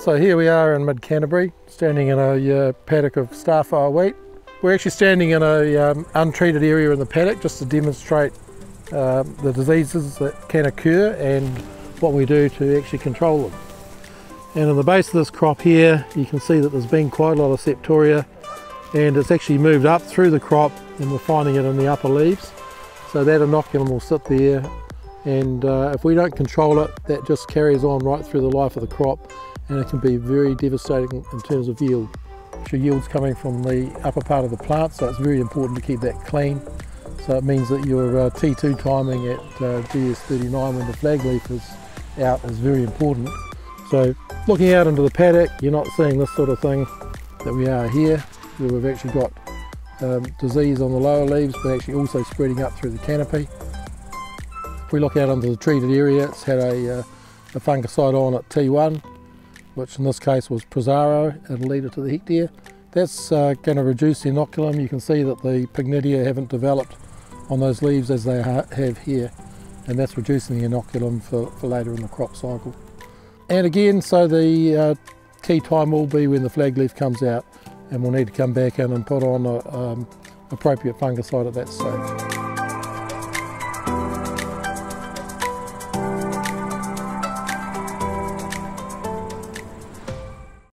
So here we are in mid Canterbury, standing in a uh, paddock of starfire wheat. We're actually standing in a um, untreated area in the paddock just to demonstrate uh, the diseases that can occur and what we do to actually control them. And in the base of this crop here, you can see that there's been quite a lot of septoria and it's actually moved up through the crop and we're finding it in the upper leaves. So that inoculum will sit there and uh, if we don't control it, that just carries on right through the life of the crop and it can be very devastating in terms of yield. Your yield's coming from the upper part of the plant, so it's very important to keep that clean. So it means that your uh, T2 timing at uh, GS39 when the flag leaf is out is very important. So looking out into the paddock, you're not seeing this sort of thing that we are here, where we've actually got um, disease on the lower leaves, but actually also spreading up through the canopy. If we look out into the treated area, it's had a, uh, a fungicide on at T1, which in this case was Prosaro at a litre to the hectare. That's uh, going to reduce the inoculum. You can see that the pycnidia haven't developed on those leaves as they ha have here and that's reducing the inoculum for, for later in the crop cycle. And again, so the uh, key time will be when the flag leaf comes out and we'll need to come back in and put on a, um, appropriate fungicide at that stage.